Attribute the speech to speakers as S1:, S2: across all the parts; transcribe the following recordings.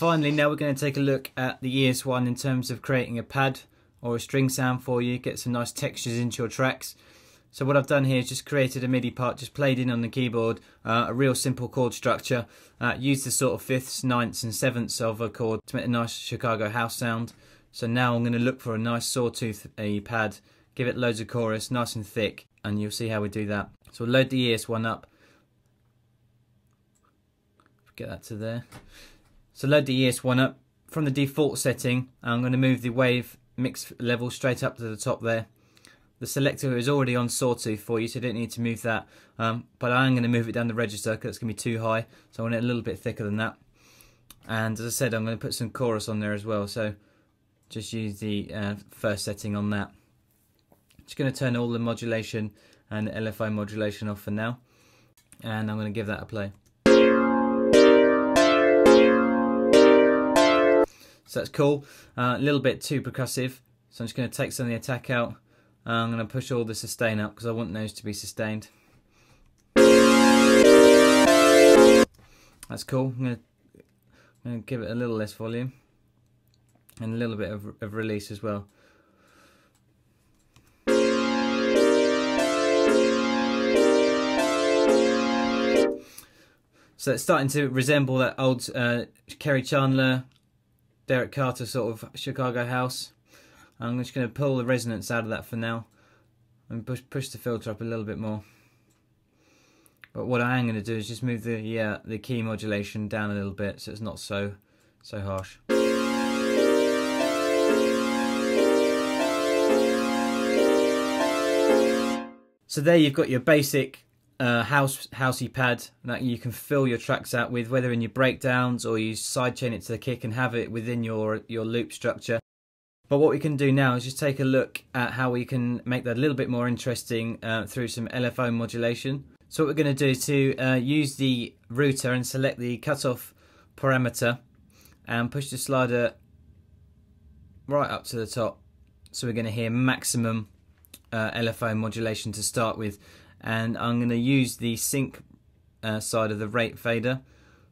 S1: finally, now we're going to take a look at the ES1 in terms of creating a pad or a string sound for you, get some nice textures into your tracks. So what I've done here is just created a MIDI part, just played in on the keyboard, uh, a real simple chord structure. Uh, used the sort of fifths, ninths and sevenths of a chord to make a nice Chicago house sound. So now I'm going to look for a nice sawtooth pad, give it loads of chorus, nice and thick, and you'll see how we do that. So we'll load the ES1 up. Get that to there. So load the ES1 up. From the default setting, I'm going to move the wave mix level straight up to the top there. The selector is already on sawtooth for you, so you don't need to move that. Um, but I am going to move it down the register because it's going to be too high. So I want it a little bit thicker than that. And as I said, I'm going to put some chorus on there as well. So just use the uh, first setting on that. Just going to turn all the modulation and LFO modulation off for now. And I'm going to give that a play. So that's cool. Uh, a little bit too percussive. So I'm just going to take some of the attack out. I'm going to push all the sustain up because I want those to be sustained. That's cool. I'm going, to, I'm going to give it a little less volume. And a little bit of, of release as well. So it's starting to resemble that old uh, Kerri Chandler Derrick Carter sort of Chicago house. I'm just going to pull the resonance out of that for now and push push the filter up a little bit more. But what I am going to do is just move the yeah the key modulation down a little bit so it's not so so harsh. So there you've got your basic uh, house housey pad that you can fill your tracks out with, whether in your breakdowns or you sidechain it to the kick and have it within your your loop structure. But what we can do now is just take a look at how we can make that a little bit more interesting uh, through some LFO modulation. So what we're going to do is to uh, use the router and select the cutoff parameter and push the slider right up to the top. So we're going to hear maximum uh, LFO modulation to start with and I'm going to use the sync uh, side of the rate fader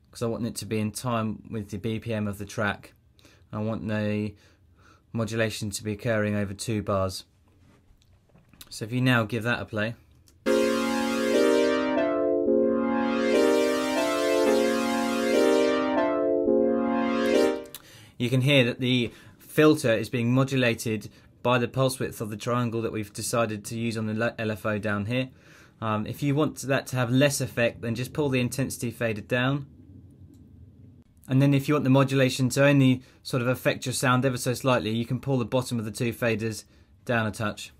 S1: because I want it to be in time with the BPM of the track. I want the modulation to be occurring over two bars. So if you now give that a play. You can hear that the filter is being modulated by the pulse width of the triangle that we've decided to use on the LFO down here. Um, if you want that to have less effect, then just pull the intensity fader down. And then if you want the modulation to only sort of affect your sound ever so slightly, you can pull the bottom of the two faders down a touch.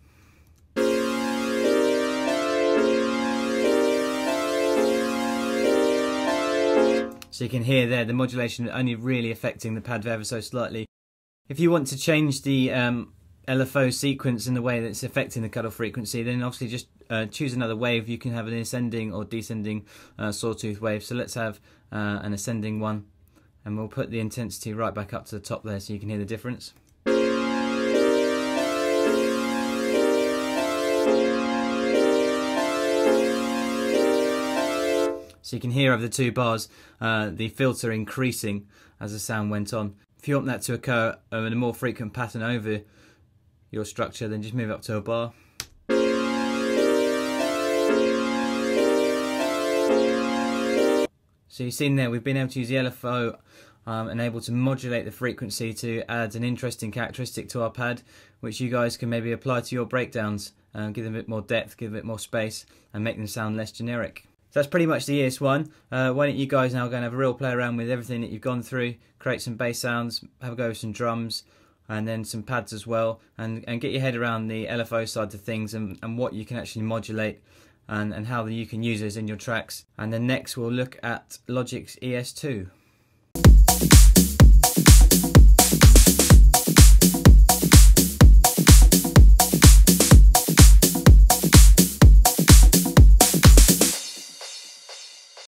S1: So you can hear there the modulation only really affecting the pad ever so slightly. If you want to change the um, LFO sequence in the way that it's affecting the cutoff frequency, then obviously just uh, choose another wave. You can have an ascending or descending uh, sawtooth wave. So let's have uh, an ascending one, and we'll put the intensity right back up to the top there so you can hear the difference. So you can hear over the two bars uh, the filter increasing as the sound went on. If you want that to occur in a more frequent pattern over your structure, then just move it up to a bar. So you've seen there, we've been able to use the LFO um, and able to modulate the frequency to add an interesting characteristic to our pad, which you guys can maybe apply to your breakdowns, uh, give them a bit more depth, give a bit more space, and make them sound less generic. So that's pretty much the ES1. Uh, why don't you guys now go and have a real play around with everything that you've gone through, create some bass sounds, have a go with some drums, and then some pads as well and, and get your head around the LFO side of things and, and what you can actually modulate and, and how you can use those in your tracks. And then next we'll look at Logic's ES2.